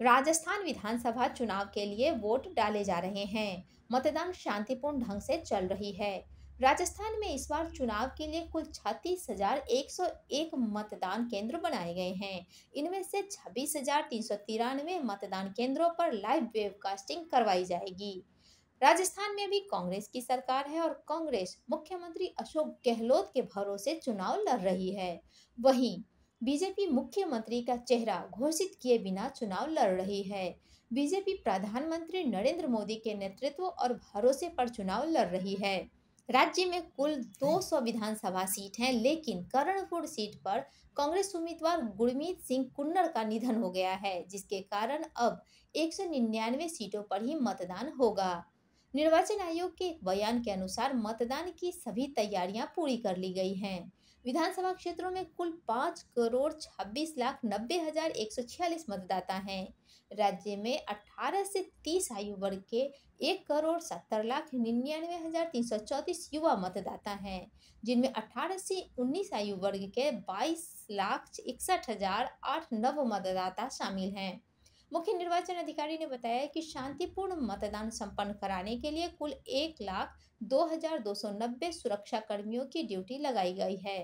राजस्थान विधानसभा चुनाव के लिए वोट डाले जा रहे हैं। मतदान शांतिपूर्ण ढंग से चल रही है। राजस्थान में इस बार चुनाव के लिए कुल छत्तीस हज़ार एक सौ एक मतदान केंद्र बनाए गए हैं। इनमें से छब्बीस हज़ार तीन सौ तिरानवे मतदान केंद्रों पर लाइव वेबकास्टिंग करवाई जाएगी। राजस्थान में भी कांग्रेस की सरकार है और कांग्रेस मुख्यमंत्री अशोक गहलोत के भरोसे चुनाव लड़ रही है। वहीं बीजेपी मुख्यमंत्री का चेहरा घोषित किए बिना चुनाव लड़ रही है। बीजेपी प्रधानमंत्री नरेंद्र मोदी के नेतृत्व और भरोसे पर चुनाव लड़ रही है। राज्य में कुल 200 विधानसभा सीट हैं, लेकिन करणपुर सीट पर कांग्रेस उम्मीदवार गुरमीत सिंह कुन्नर का निधन हो गया है, जिसके कारण अब एक सौ निन्यानवे सीटों पर ही मतदान होगा। निर्वाचन आयोग के बयान के अनुसार मतदान की सभी तैयारियाँ पूरी कर ली गई हैं। विधानसभा क्षेत्रों में कुल पाँच करोड़ छब्बीस लाख नब्बे हज़ार एक सौ छियालीस मतदाता हैं। राज्य में 18 से 30 आयु वर्ग के एक करोड़ सत्तर लाख निन्यानवे हज़ार तीन सौ चौंतीस युवा मतदाता हैं, जिनमें 18 से 19 आयु वर्ग के 22 लाख इकसठ हज़ार आठ नव मतदाता शामिल हैं। मुख्य निर्वाचन अधिकारी ने बताया कि शांतिपूर्ण मतदान संपन्न कराने के लिए कुल एक लाख दो हज़ार दो सौ नब्बे सुरक्षा कर्मियों की ड्यूटी लगाई गई है।